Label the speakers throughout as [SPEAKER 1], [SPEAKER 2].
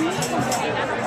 [SPEAKER 1] thank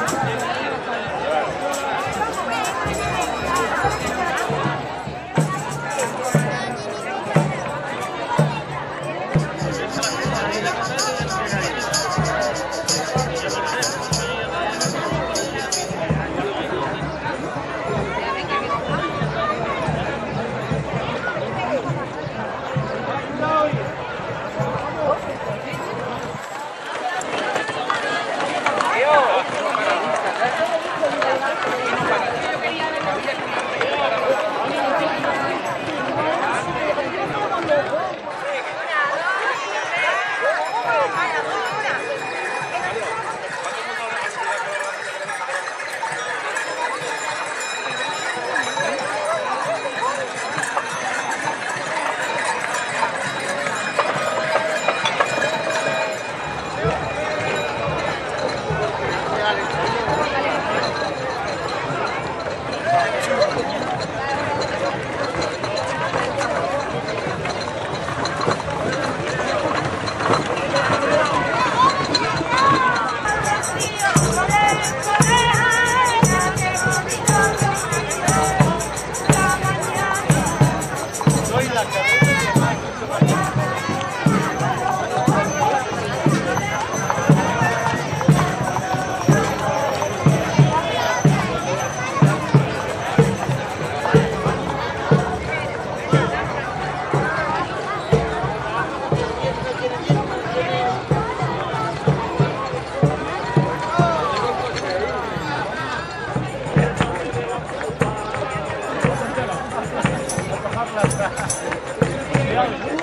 [SPEAKER 1] Ja.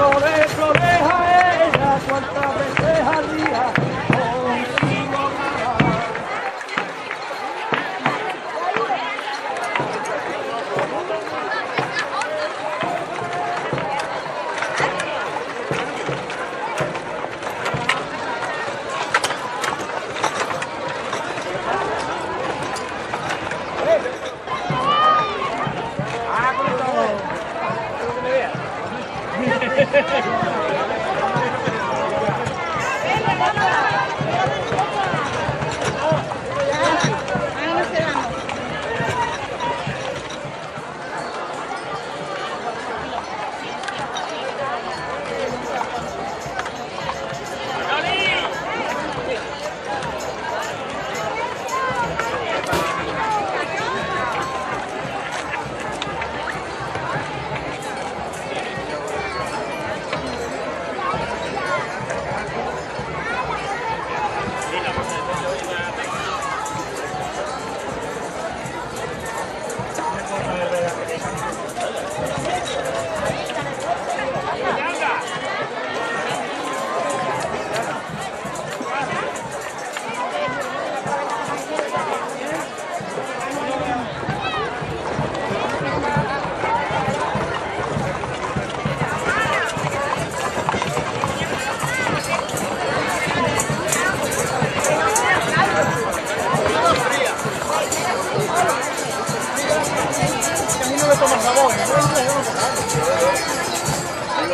[SPEAKER 1] Flore,
[SPEAKER 2] flore.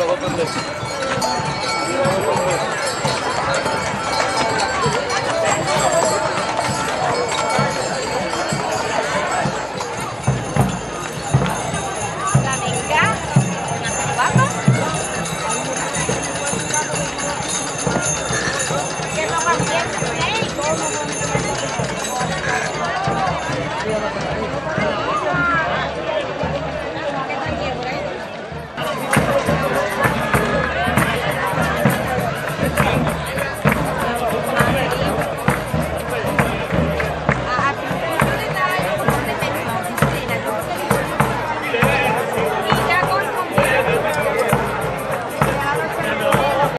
[SPEAKER 2] A prender.